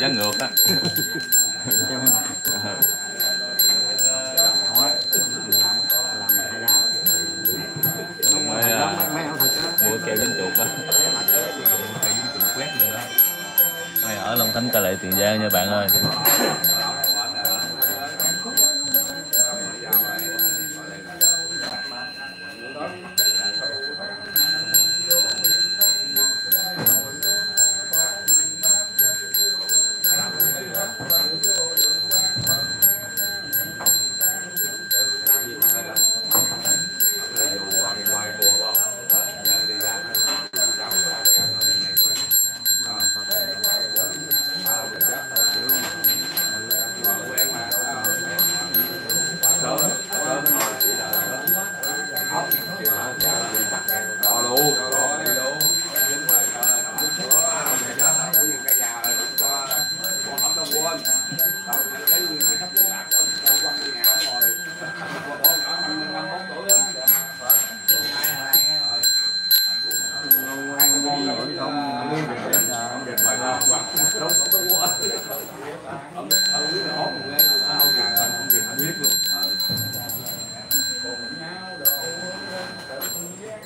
giá ngược á. Mới à, mua keo dính chuột á. Keo dính chuột quét nữa. Đó ở Long Khánh Cà Lệ Tiền Giang nha bạn ơi. Tủ.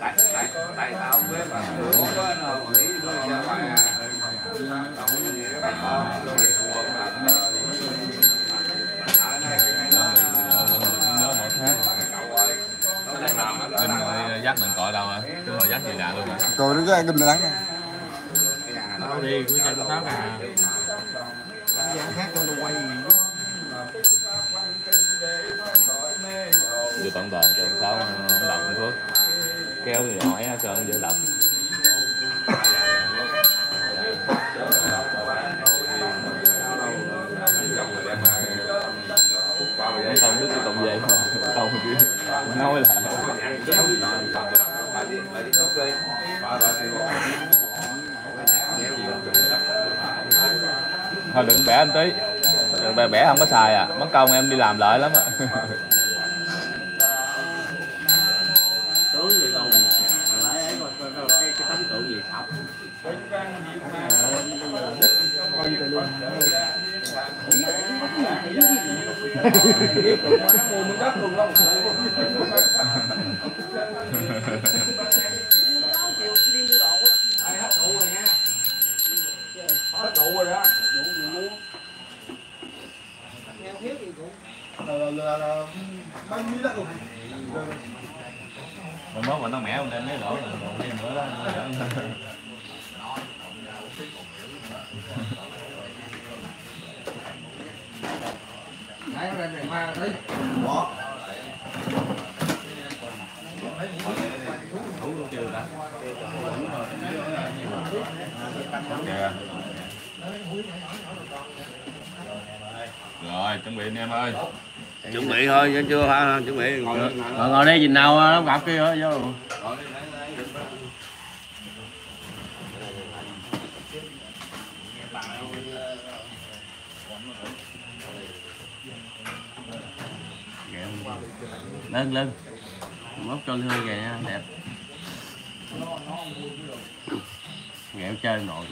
tại tại tại tao không biết mà bữa có nào nghĩ tôi ngoài à tao không nghĩ cái con rồi buồn mà ở đây cái này nó mọi người cứ nhớ mỗi tháng cậu ơi nó đang làm ở Linh đó. Rồi dắt mình cọ đâu à cứ hồi dắt gì lạ luôn à Rồi nó có ăn kinh đắng nhà nó Thôi đi, cuối chân sáu à. Giá khác cho tôi quay vô tổng tờ cho ông sáu ờ, ông đọc ông phước kéo người hỏi cho ông vô đọc. Không không biết cái cộng dây mà không chứ nói là thôi đừng bẻ anh tí. Đừng bẻ bẻ không có xài à. Mất công em đi làm lợi lắm á. sọc. Quay từ luôn. Rồi mốt mà nó mẻ lên lấy lỗ là còn thêm nữa đó Rồi, chuẩn bị anh em ơi. chuẩn bị thôi chứ chưa ha chuẩn bị ngồi Ngồi đây nhìn nào nó gặp kia vô. lưng lưng móc cho lương về nha đẹp nghẹo chơi nội